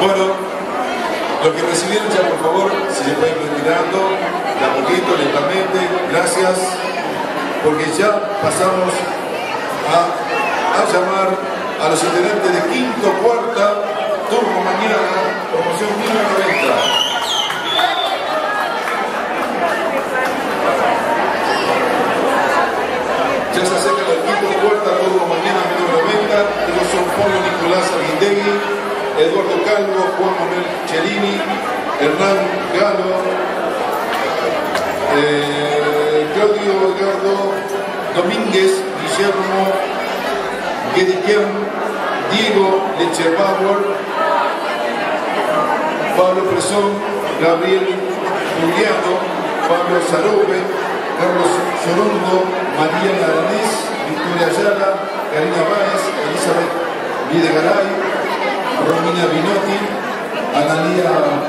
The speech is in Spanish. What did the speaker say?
Bueno, los que recibieron ya por favor, si se pueden ir retirando, de a poquito, lentamente, gracias, porque ya pasamos a, a llamar a los integrantes de quinto, cuarta, turno mañana, promoción 1090. Ya se acerca el equipo de cuarta, turno mañana 1090, ellos son Pablo Nicolás Arguindegui, Eduardo Calvo, Juan Manuel Cherini, Hernán Galo, eh, Claudio Edgardo Domínguez, Guillermo Guediquian, Diego Lecherbauer, Pablo Presón, Gabriel Juliano, Pablo Sarope, Carlos Sorondo, María Aranés, Victoria Ayala, Karina Báez, Elizabeth Videgaray, Romina Binotti, Analía